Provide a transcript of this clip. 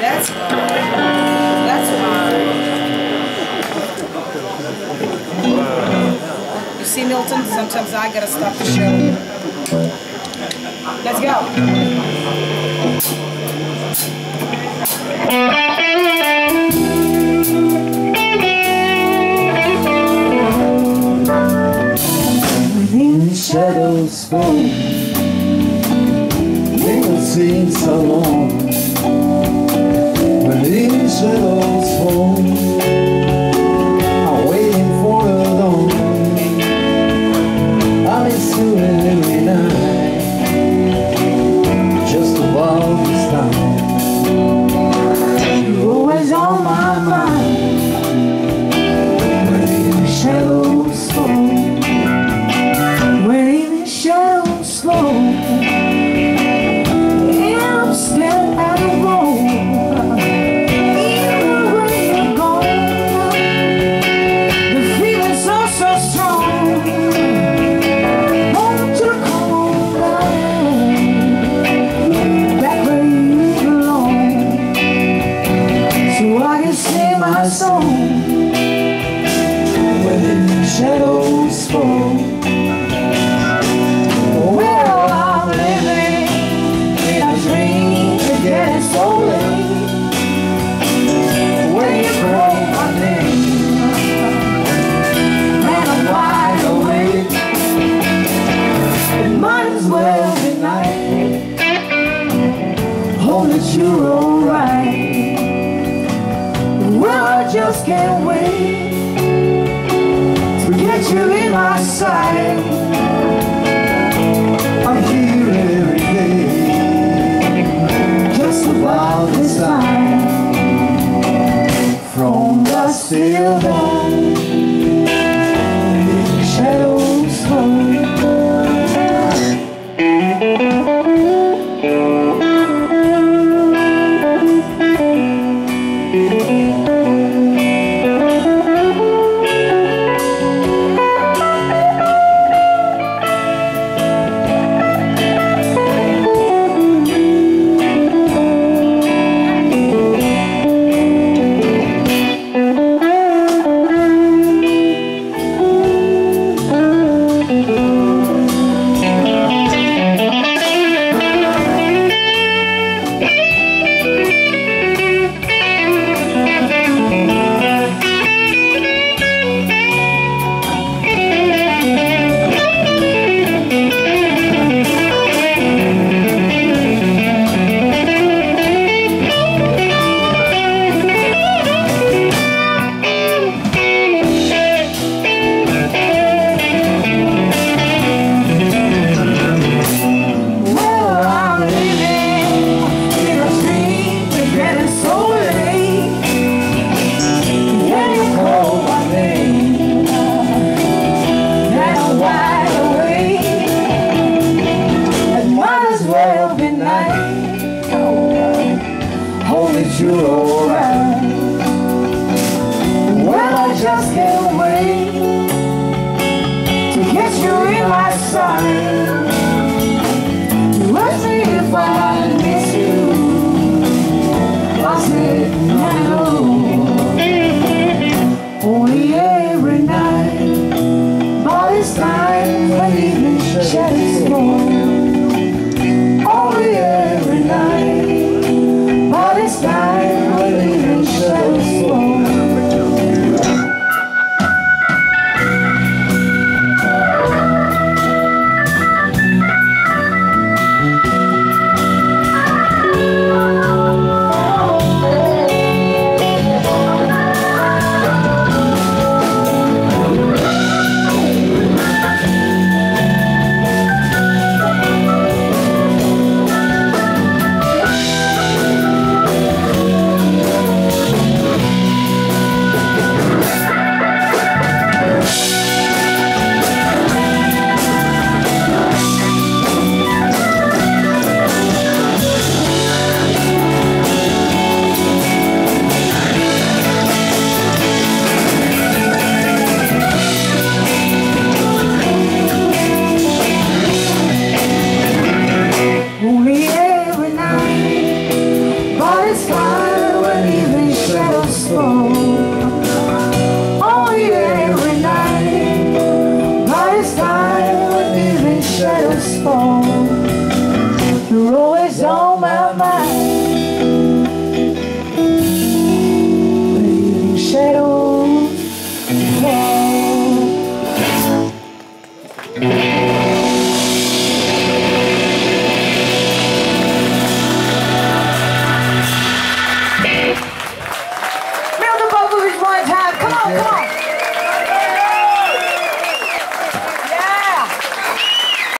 That's why. That's why. You see, Milton, sometimes I gotta stop the show. Let's go. Shadows fall Seem so long shadows fall. I'm living? In and I'm wide awake, it might as well be night. You're alright. Well, I just can't wait you in my sight. I'm here every day, just. From dusk till that you're alright. Well, I just can't wait to get you in my sight. See if I miss you. I said no. Only every night. By this time, the evening shadows fall.